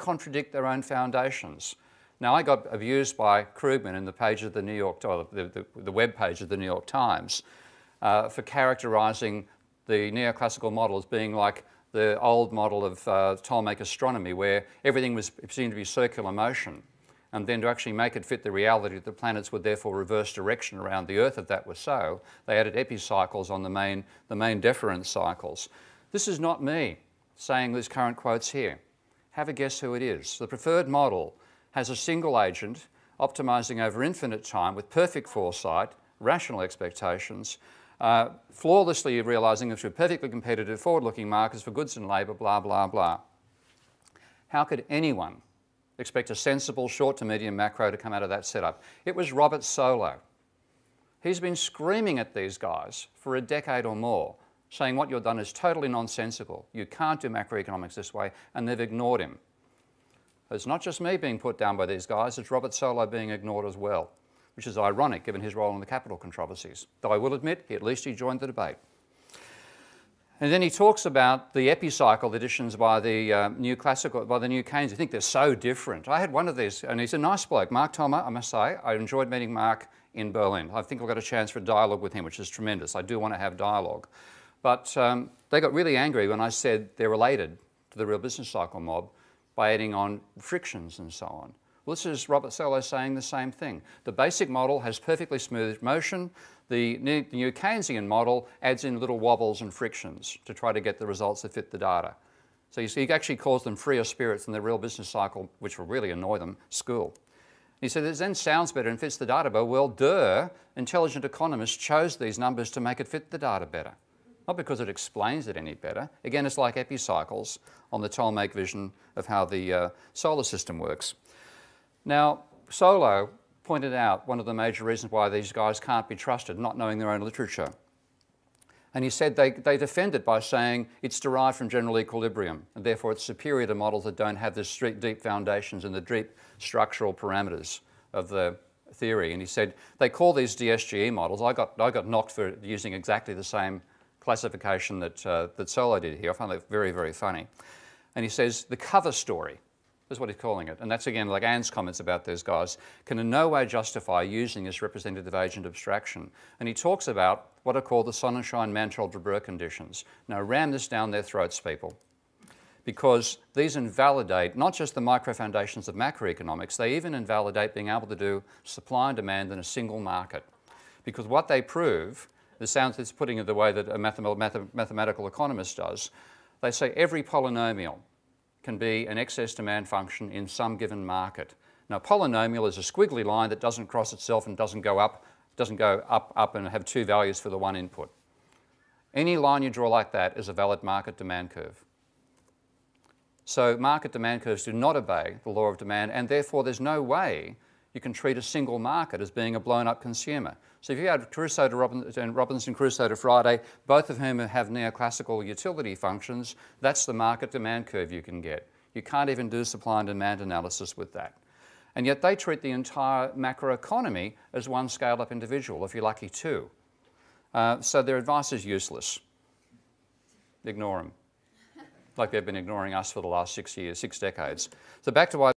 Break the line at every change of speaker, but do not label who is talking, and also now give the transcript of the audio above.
contradict their own foundations. Now, I got abused by Krugman in the page of the New York, or the, the, the web page of the New York Times, uh, for characterizing the neoclassical model as being like the old model of uh, Ptolemaic astronomy, where everything was seemed to be circular motion. And then to actually make it fit the reality that the planets would therefore reverse direction around the Earth if that were so, they added epicycles on the main, the main deferent cycles. This is not me saying these current quotes here. Have a guess who it is. The preferred model has a single agent optimizing over infinite time with perfect foresight, rational expectations, uh, flawlessly realizing through perfectly competitive forward-looking markets for goods and labour, blah, blah, blah. How could anyone expect a sensible short to medium macro to come out of that setup? It was Robert Solow. He's been screaming at these guys for a decade or more, saying what you've done is totally nonsensical. You can't do macroeconomics this way, and they've ignored him. It's not just me being put down by these guys, it's Robert Solow being ignored as well which is ironic given his role in the capital controversies. Though I will admit, at least he joined the debate. And then he talks about the epicycle editions by the uh, new classical, by the new Keynes. I think they're so different. I had one of these, and he's a nice bloke, Mark Thoma, I must say. I enjoyed meeting Mark in Berlin. I think I've got a chance for dialogue with him, which is tremendous. I do want to have dialogue. But um, they got really angry when I said they're related to the real business cycle mob by adding on frictions and so on. Well, this is Robert Solow saying the same thing. The basic model has perfectly smooth motion. The new, Keynesian model adds in little wobbles and frictions to try to get the results that fit the data. So you see, he actually calls them freer spirits than the real business cycle, which will really annoy them, school. He said, it then sounds better and fits the data better. Well, duh, intelligent economists chose these numbers to make it fit the data better. Not because it explains it any better. Again, it's like epicycles on the Ptolemaic vision of how the uh, solar system works. Now, Solow pointed out one of the major reasons why these guys can't be trusted, not knowing their own literature. And he said they, they defend it by saying it's derived from general equilibrium, and therefore it's superior to models that don't have the street deep foundations and the deep structural parameters of the theory. And he said they call these DSGE models. I got, I got knocked for using exactly the same classification that, uh, that Solow did here. I find that very, very funny. And he says the cover story is what he's calling it. And that's again like Anne's comments about those guys, can in no way justify using this representative agent abstraction. And he talks about what are called the Sonnenschein-Mantel-Debreu conditions. Now ram this down their throats, people. Because these invalidate not just the micro foundations of macroeconomics, they even invalidate being able to do supply and demand in a single market. Because what they prove, this sounds, it's putting it the way that a mathematical economist does, they say every polynomial can be an excess demand function in some given market. Now, polynomial is a squiggly line that doesn't cross itself and doesn't go up, doesn't go up, up and have two values for the one input. Any line you draw like that is a valid market demand curve. So market demand curves do not obey the law of demand and therefore there's no way you can treat a single market as being a blown up consumer. So if you add Crusoe to Robinson, and Robinson Crusoe to Friday, both of whom have neoclassical utility functions, that's the market demand curve you can get. You can't even do supply and demand analysis with that. And yet they treat the entire macroeconomy as one scaled up individual, if you're lucky two. Uh, so their advice is useless. Ignore them. Like they've been ignoring us for the last six years, six decades. So back to why